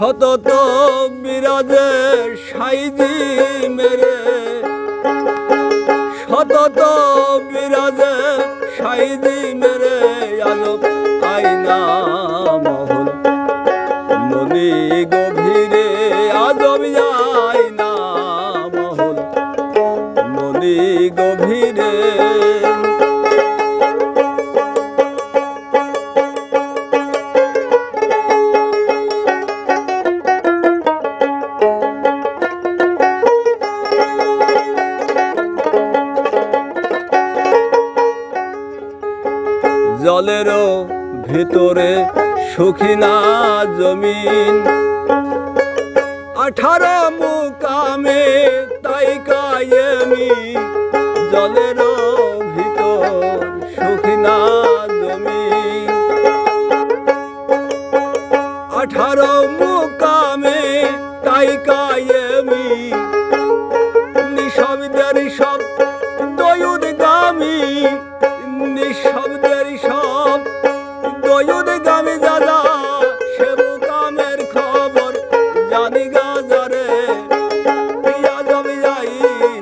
সতত বিরাজে সাইজি মেরে। সতত বিরাজে সাইজি মেরে আজব আইনা মহল। নদী গভীরে আজব আইনা মহল। নদী গভীর জলেরও ভিতরে সুখিনা জমিন। আঠারো মুকামে তাই কায়েমি গামী দাদা সেবু কামের খবর জানি গাজরে। পিয়া জমি যাই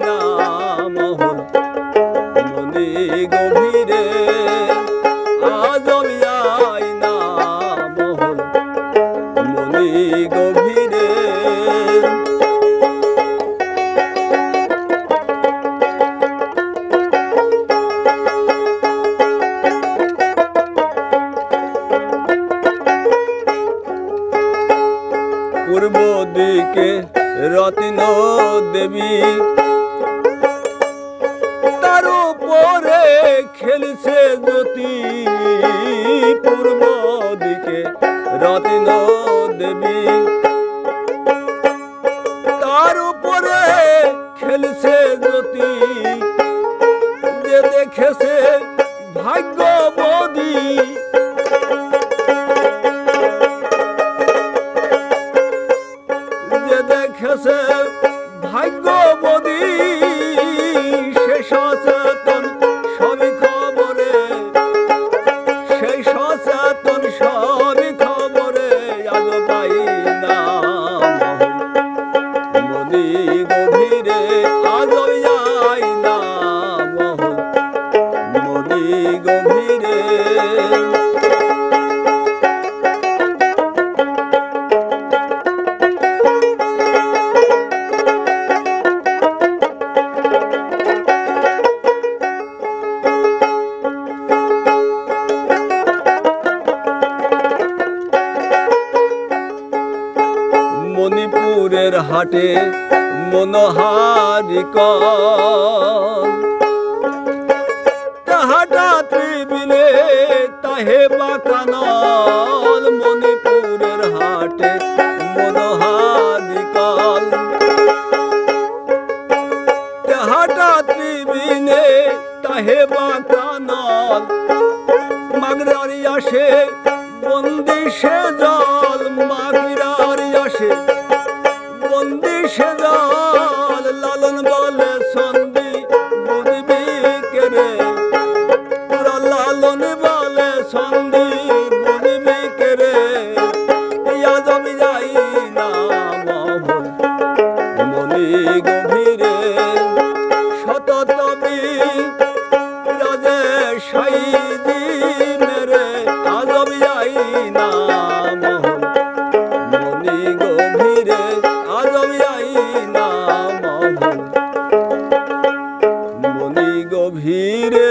না গভীরে। আজমি যাই না মহল মনি গভীরে। পূর্ব দিকে রত্ন দেবী। তার উপরে খেলছে জ্যোতি। পূর্ব দিকে রত্ন দেবী। তার উপরে খেলছে জ্যোতি। যে দেখেছে ভাগ্যবতী 还那么的 মণিপুরের হাটে মনোহারি তাহাটা ত্রিবিলে তাহে বাকানল মণিপুরের হাটে মনোহারি কল তাহাটা ত্রিবিনে তাহে বাকানল মাগরারি আসে বন্দি दो মহল মনি গভীরে